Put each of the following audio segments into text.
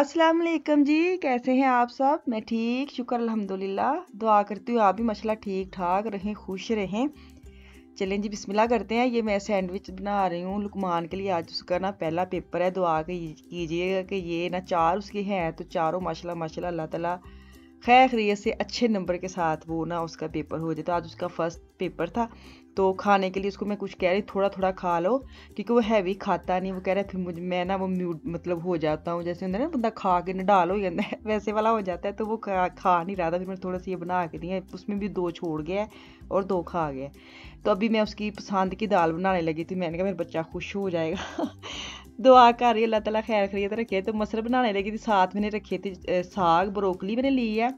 अस्सलाम वालेकुम जी, कैसे हैं आप सब? मैं ठीक, शुक्र अल्हम्दुलिल्लाह। दुआ करती हूँ, आप भी माशाल्लाह ठीक ठाक रहें, खुश रहें। चलें जी, बिस्मिल्लाह करते हैं। ये मैं सैंडविच बना रही हूँ लुकमान के लिए। आज उसका ना पहला पेपर है। दुआ कीजिएगा कि ये ना चार उसके हैं तो चारों माशाल्लाह माशाल्लाह, अल्लाह ताला खैर खरीत से अच्छे नंबर के साथ वो ना उसका पेपर हो जाए। तो आज उसका फ़र्स्ट पेपर था। तो खाने के लिए उसको मैं कुछ कह रही थोड़ा थोड़ा खा लो क्योंकि वो हैवी खाता नहीं वो कह रहा है फिर मुझे मैं ना वो म्यूट मतलब हो जाता हूँ जैसे ना बंदा खा के नडाल हो जाता है वैसे वाला हो जाता है तो वो खा, खा नहीं रहा था फिर मैंने थोड़ा सा ये बना के दिया उसमें भी दो छोड़ गया और दो खा गया। तो अभी मैं उसकी पसंद की दाल बनाने लगी थी मैंने कहा मेरा बच्चा खुश हो जाएगा। दुआ कर रही अल्लाह ताला खैर खरीद रखे तो मसर बनाने लगी थी साथ मैंने रखे थे साग ब्रोकली मैंने ली है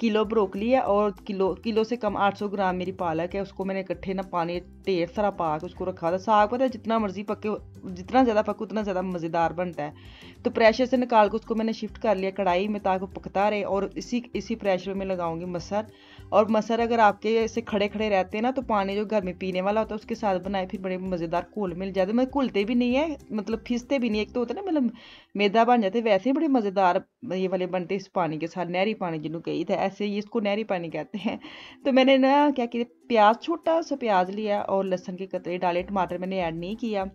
किलो ब्रोकली है और किलो किलो से कम 800 ग्राम मेरी पालक है। उसको मैंने इकट्ठे ना पानी ढेर सारा पा के उसको रखा था। साग पता है, जितना मर्ज़ी पके, जितना ज़्यादा पके, उतना ज़्यादा मज़ेदार बनता है। तो प्रेशर से निकाल के उसको मैंने शिफ्ट कर लिया कढ़ाई में ताकि पकता रहे और इसी इसी प्रेशर में लगाऊँगी मसर। और मसर अगर आपके ऐसे खड़े खड़े रहते हैं ना तो पानी जो घर में पीने वाला होता है, उसके साथ बनाए फिर बड़े मज़ेदार घुल मिल जाते मतलब घुलते भी नहीं है मतलब फिसते भी नहीं एक तो होता ना मतलब मैदा बन जाते वैसे ही बड़े मज़ेदार ये वाले बनते इस पानी के साथ, नहरी पानी जिन्होंने कही था। ऐसे ही इसको नहरी पानी कहते हैं। तो मैंने ना क्या किया, प्याज छोटा सा प्याज लिया और लहसन के कतरे डाले, टमाटर मैंने ऐड नहीं किया।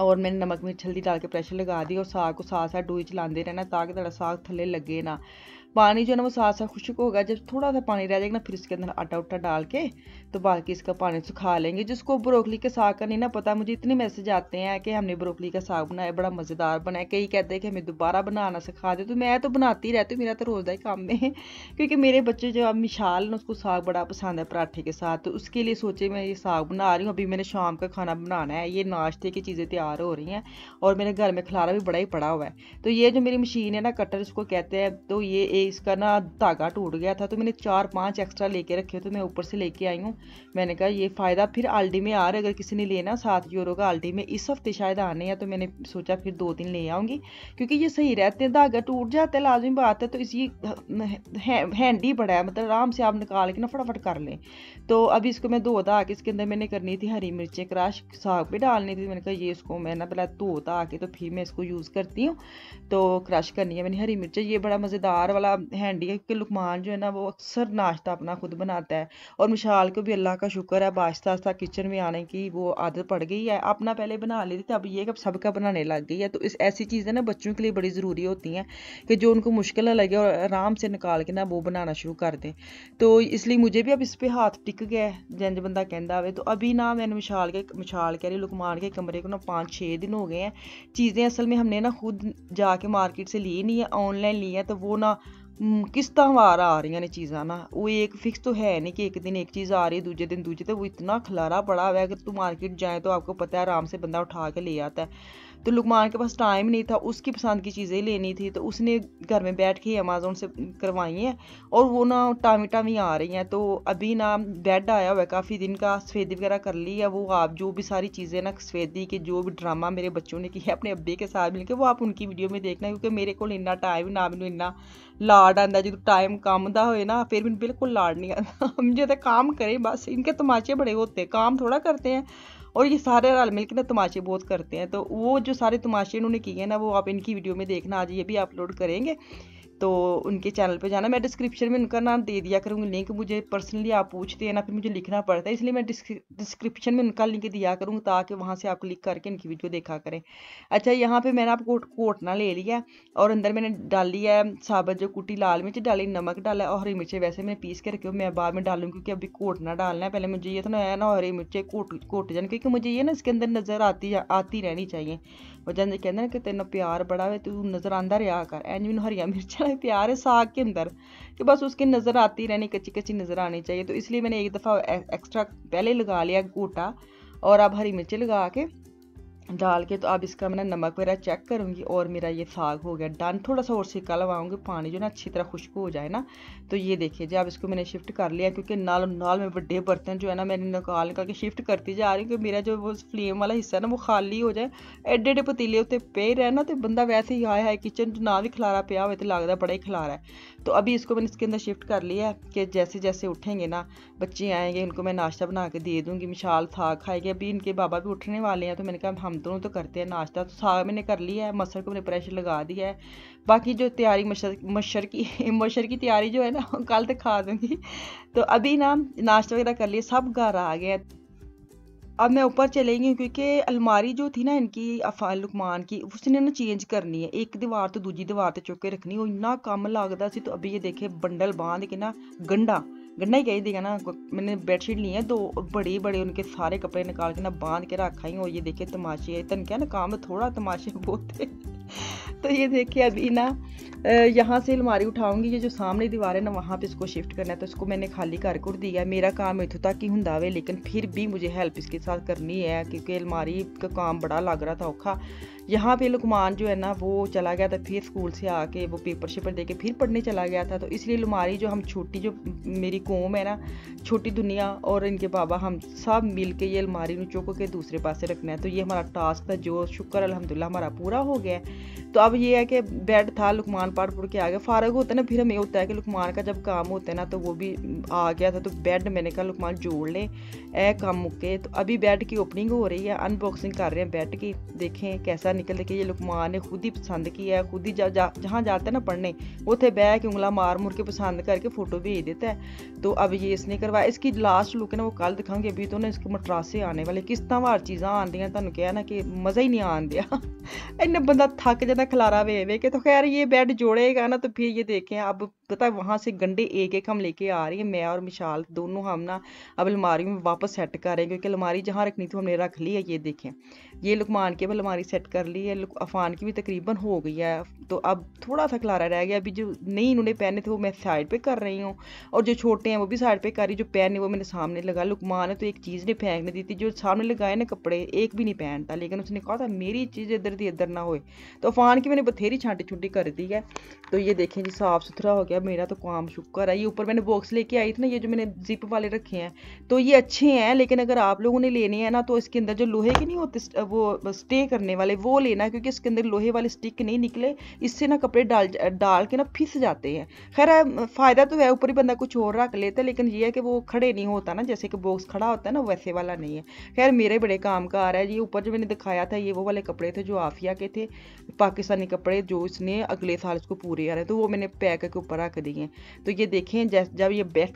और मैंने नमक मिर्च हल्दी डाल के प्रेशर लगा दी और साग को साथ साथ डोई चलाते रहना ताकि साग थल्ले लगे ना। पानी जो है ना वो साथ साथ खुशक होगा जब थोड़ा सा पानी रह जाएगा ना, फिर इसके अंदर आटा उटा डाल के तो बाकी इसका पानी सुखा लेंगे। जिसको ब्रोकली के साग का नहीं ना पता, मुझे इतने मैसेज आते हैं कि हमने ब्रोकली का साग बनाया, बड़ा मज़ेदार बनाया। कई कहते हैं कि हमें दोबारा बनाना सिखा दे। तो मैं तो बनाती रहती हूँ, मेरा तो रोज़ का ही काम है। क्योंकि मेरे बच्चे जो अब मिशाल है, उसको साग बड़ा पसंद है पराठे के साथ। तो उसके लिए सोचे मैं ये साग बना रही हूँ। अभी मैंने शाम का खाना बनाना है। ये नाश्ते की चीज़ें तैयार हो रही हैं और मेरे घर में खिलारा भी बड़ा ही पड़ा हुआ है। तो ये जो मेरी मशीन है ना, कटर, इसको कहते हैं तो ये इसका ना धागा टूट गया था तो मैंने चार पाँच एक्स्ट्रा लेके रखे तो मैं ऊपर से लेके आई हूँ। मैंने कहा, ये फ़ायदा फिर आल्टी में आ रहा है, अगर किसी ने लेना सात यूरो का आल्टी में, इस हफ़्ते शायद आने हैं। तो मैंने सोचा फिर दो दिन ले आऊँगी, क्योंकि ये सही रहते हैं, धागा टूट जाता है, लाजमी बात है तो इसी हैंडी बड़ा है मतलब आराम से आप निकाल के ना फटाफट कर लें। तो अभी इसको मैं धो धा के, इसके अंदर मैंने करनी थी हरी मिर्चें, क्रश, साग पे डालनी थी। मैंने कहा, ये इसको मैं ना पहले धो धा के तो फिर मैं इसको यूज़ करती हूँ। तो क्रश करनी है मैंने हरी मिर्चें, ये बड़ा मज़ेदार वाला हैंडी है कि लुकमान जो है ना, वो अक्सर नाश्ता अपना खुद बनाता है। और मिशाल को भी अल्लाह का शुक्र है आहिस्ता आहिस्ता किचन में आने की वो आदत पड़ गई है। अपना पहले बना लेती थी, अब ये कि सबका बनाने लग गई है। तो इस ऐसी चीज़ें ना बच्चों के लिए बड़ी ज़रूरी होती हैं कि जो उनको मुश्किल लगे और आराम से निकाल के ना वो बनाना शुरू कर दें। तो इसलिए मुझे भी अब इस पर हाथ टिक गया है जंज बंदा कहता आवे तो अभी ना मैंने मिशाल के मिशाल कह रही लुकमान के कमरे को ना पाँच छः दिन हो गए हैं। चीज़ें असल में हमने ना खुद जाके मार्केट से ली नहीं है, ऑनलाइन ली है। तो वो ना किस्तां वार आ रही ने चीज़ां ना वो एक फिक्स तो है नहीं कि एक दिन एक चीज़ आ रही है दूसरे दिन दूसरी तो वो इतना खलारा पड़ा हुआ है अगर तू मार्केट जाए तो आपको पता है आराम से बंदा उठा के ले आता है तो लुकमान के पास टाइम नहीं था, उसकी पसंद की चीज़ें लेनी थी तो उसने घर में बैठ के अमेज़ोन से करवाई हैं और वो ना टामी टामी आ रही हैं। तो अभी ना बेड आया हुआ है, काफ़ी दिन का सफ़ेदी वगैरह कर ली है, वो आप जो भी सारी चीज़ें ना सफ़ेदी के, जो भी ड्रामा मेरे बच्चों ने की है, अपने अब्बे के साथ मिलकर वो आप उनकी वीडियो में देखना, क्योंकि मेरे को इन्ना टाइम ना मैं इन्ना लाड आंदा जो टाइम कम का होए ना, फिर मैंने बिल्कुल लाड नहीं आता मुझे तो काम करें, बस इनके तमाचे बड़े होते काम थोड़ा करते हैं। और ये सारे रल मिल ना तमाशे बहुत करते हैं। तो वो जो सारे तमाशे इन्होंने किए हैं ना, वो आप इनकी वीडियो में देखना, आज ये भी अपलोड करेंगे। तो उनके चैनल पे जाना। मैं डिस्क्रिप्शन में उनका नाम दे दिया करूँगी लिंक मुझे पर्सनली आप पूछते हैं ना, फिर मुझे लिखना पड़ता है, इसलिए मैं डिस्क्रिप्शन में उनका लिंक दिया करूँगी ताकि वहाँ से आप क्लिक करके इनकी वीडियो देखा करें। अच्छा यहाँ पर मैंने आपको कोटना ले लिया और अंदर मैंने डाल है साबत जो कुटी लाल मिर्च, डाली नमक, डाला और हरी मिर्चें। वैसे मैंने पीस के रखी मैं बाद में डालूँ क्योंकि अभी कोटना डालना है। पहले मुझे ये तो ना ना हरी मिर्चें कोट कोट जाने, क्योंकि मुझे ये ना इसके अंदर नज़र आती आती रहनी चाहिए। वो जंज कहते ना कि तेना प्यार बड़ा है, तू नज़र आंदा रहा कर। एंज मैंने हरिया मिर्चा प्यार है साग के अंदर कि बस उसकी नज़र आती रहनी कच्ची कच्ची नज़र आनी चाहिए। तो इसलिए मैंने एक दफ़ा एक्स्ट्रा पहले लगा लिया गोटा और अब हरी मिर्ची लगा के डाल के तो अब इसका मैं नमक वगैरह चेक करूँगी और मेरा ये साग हो गया डन थोड़ा सा और सिक्का लगाऊँगी, पानी जो ना अच्छी तरह खुश्क हो जाए ना तो ये देखिए जी, अब इसको मैंने शिफ्ट कर लिया क्योंकि नाल नाल में बड़े बर्तन जो है ना मैंने निकाल निकाल के शिफ्ट करती जा रही हूँ क्योंकि मेरा जो वो फ्लेम वाला हिस्सा है ना वो खाली हो जाए। एडे एडे पतीले उत्ते पे रहे ना तो बंदा वैसे ही आया है किचन ना भी खिलारा पिया हो तो लगता बड़ा ही खिलारा है। तो अभी इसको मैंने इसके अंदर शिफ्ट कर लिया है कि जैसे जैसे उठेंगे ना, बच्चे आएँगे उनको मैं नाश्ता बना के दे दूँगी मिशाल था खाएगी। अभी इनके बाबा भी उठने वाले हैं तो मैंने कहा हम दोनों तो करते हैं नाश्ता तो साग मैंने कर लिया है मसर को मैंने प्रेशर लगा दिया है। बाकी जो तैयारी मशर मशर की मशर की तैयारी जो है ना, कल तक खा दूँगी। तो अभी ना, नाश्ता वगैरह कर लिया, सब घर आ गए अब मैं ऊपर चलेंगी क्योंकि अलमारी जो थी ना इनकी, अफा, लुकमान की, उसने ना चेंज करनी है। एक दीवार तो दूजी दीवार तो चुक के रखनी वो इन्ना कम लगता सी तो अभी ये देखे, बंडल बाँध के ना गंडा गंडा ही कही देगा ना मैंने बेडशीट ली है, दो बड़ी बड़े, उनके सारे कपड़े निकाल के ना बाँध के रखा ही और ये देखे तमाशे तन क्या ना काम थोड़ा तमाशे बहुत तो ये देखिए अभी ना यहाँ से अलमारी उठाऊँगी, ये जो सामने दीवार है ना, वहाँ पे इसको शिफ्ट करना है तो इसको मैंने खाली कर कर दिया मेरा काम इतों तक ही होंगे लेकिन फिर भी मुझे हेल्प इसके साथ करनी है, क्योंकि अलमारी का काम बड़ा लग रहा था औखा। यहाँ पे लुकमान जो है ना, वो चला गया था, फिर स्कूल से आके वो पेपर शेपर दे के फिर पढ़ने चला गया था। तो इसलिए लुमारी जो हम छोटी, जो मेरी कौम है ना, छोटी दुनिया और इनके बाबा, हम सब मिल के ये अलमारी चुक के दूसरे पासे रखना है। तो ये हमारा टास्क था, जो शुक्र, अलहमदिल्ला हमारा पूरा हो गया तो अब ये है कि बेड था लुकमान पढ़ पढ़ के आ गया फारग होता है ना फिर हमें होता है कि लुकमान का जब काम होता है ना तो वो भी आ गया था तो बेड मैंने कहा लुकमान जोड़ लें ए काम मुक्के। तो अभी बेड की ओपनिंग हो रही है अनबॉक्सिंग कर रहे हैं बेड की देखें कैसा निकल के ये लुकमान ने खुद ही पसंद किया है खुद ही जा, जा जहाँ जाते हैं ना पढ़ने उसे बह के उंगला मार मुर के पसंद करके फ़ोटो भेज देता है। तो अब ये इसने करवाया। इसकी लास्ट लुक है ना वो कल दिखाऊँगी। अभी तो ना इसके मटरासे आने वाले किस तरह वार चीज़ां आंदियाँ तुम क्या ना कि मज़ा ही नहीं आन दिया इन्हें बंदा थक जाता खलारा वे वे के तो खैर ये बेड जोड़ेगा ना तो फिर ये देखें अब पता है। वहाँ से गंडे एक एक हम लेके आ रही हैं। मैं और मिशाल दोनों हम ना अब अलमारी में वापस सेट कर रहे हैं क्योंकि अलमारी जहाँ रखनी थी हमने रख ली है, ये देखें। ये लुकमान की अब अलमारी सेट कर ली है। अफान की भी तकरीबन हो गई है। तो अब थोड़ा सा खलारा रह गया। अभी जो नहीं इन्होंने पहने थे वो मैं साइड पर कर रही हूँ और जो छोटे हैं वो भी साइड पर कर रही जो पहने वो मैंने सामने लगा। लुकमान है तो एक चीज़ ने फेंकने दी थी। जो सामने लगाए ना कपड़े, एक भी नहीं पहनता लेकिन उसने कहा था, मेरी चीज़ इधर से इधर ना हो तो अफान की मैंने बथेरी छांटी छुंटी कर दी है। तो ये देखें जी साफ़ सुथरा हो गया। मेरा तो काम शुक्र है। ये ऊपर मैंने बॉक्स लेके आई थी ना, ये जो मैंने जिप वाले रखे हैं तो ये अच्छे हैं, लेकिन अगर आप लोगों ने लेने हैं ना तो इसके अंदर जो लोहे के नहीं होते वो स्टे करने वाले, वो लेना, क्योंकि इसके अंदर लोहे वाले स्टिक नहीं निकले, इससे ना कपड़े डाल डाल के ना फिस जाते हैं। खैर फ़ायदा तो है, ऊपर ही बंदा कुछ और रख लेता है, लेकिन ये है कि वो खड़े नहीं होता ना, जैसे कि बॉक्स खड़ा होता है ना, वैसे वाला नहीं है। खैर, मेरे बड़े काम का आ रहा है, ये ऊपर जो मैंने दिखाया था, ये वो वाले कपड़े थे जो आफिया के थे, पाकिस्तानी कपड़े, जो इसने अगले साल इसको पूरे आ रहे तो वो मैंने पैक के ऊपर दिए तो ये देखें जब ये बेस्ट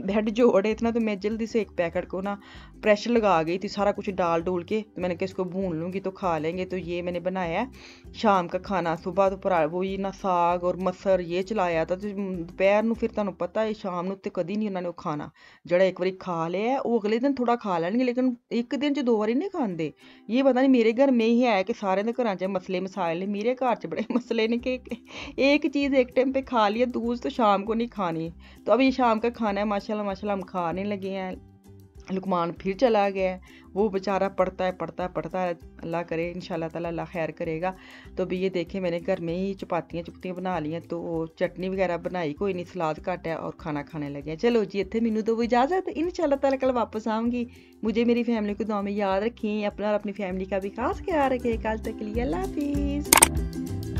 बेड जोड़े थे ना तो मैं जल्दी से एक पैकेट को ना प्रेशर लगा गई थी सारा कुछ डाल डोल के तो मैंने कहा इसको भून लूँगी तो खा लेंगे तो ये मैंने बनाया है शाम का खाना सुबह तो पर वो ही ना साग और मसर ये चलाया था तो दोपहर ਨੂੰ ਫਿਰ ਤੁਹਾਨੂੰ ਪਤਾ ਹੈ ਸ਼ਾਮ ਨੂੰ ਤੇ ਕਦੀ ਨਹੀਂ ਉਹਨਾਂ ਨੇ ਉਹ ਖਾਣਾ ਜਿਹੜਾ ਇੱਕ ਵਾਰੀ ਖਾ ਲਿਆ ਉਹ ਅਗਲੇ ਦਿਨ ਥੋੜਾ ਖਾ ਲੈਣਗੇ ਲੇਕਿਨ ਇੱਕ ਦਿਨ 'ਚ ਦੋ ਵਾਰੀ ਨਹੀਂ ਖਾਂਦੇ ਇਹ ਪਤਾ ਨਹੀਂ ਮੇਰੇ ਘਰ में ही है कि सारे ਦੇ ਘਰਾਂ 'ਚ ਮਸਲੇ ਮਸਾਇਲ ਨੇ ਮੇਰੇ ਘਰ 'ਚ बड़े मसले ने कि एक चीज़ एक टाइम पे खा लिया दूसरी तो शाम को नहीं खानी तो अभी शाम का खाना है माशाल्लाह माशाल्लाह हम खाने लगे हैं। लुकमान फिर चला गया है। वो बेचारा पढ़ता है पढ़ता है पढ़ता है। अल्लाह करे इन ताला अल्लाह खैर करेगा। तो भी ये देखें, मैंने घर में ही चपातियाँ, चुपतियाँ बना ली हैं। तो चटनी वगैरह बनाई, कोई नहीं, सलाद घट है और खाना खाने लगे चलो जी इतने मैनू तो इजाज़त इन ताला कल वापस आऊँगी। मुझे मेरी फैमिली को दुआ में याद रखें, अपना और अपनी फैमिली का भी खास ख्याल रखें। कल तक लिए अल्लाह हाफिज़।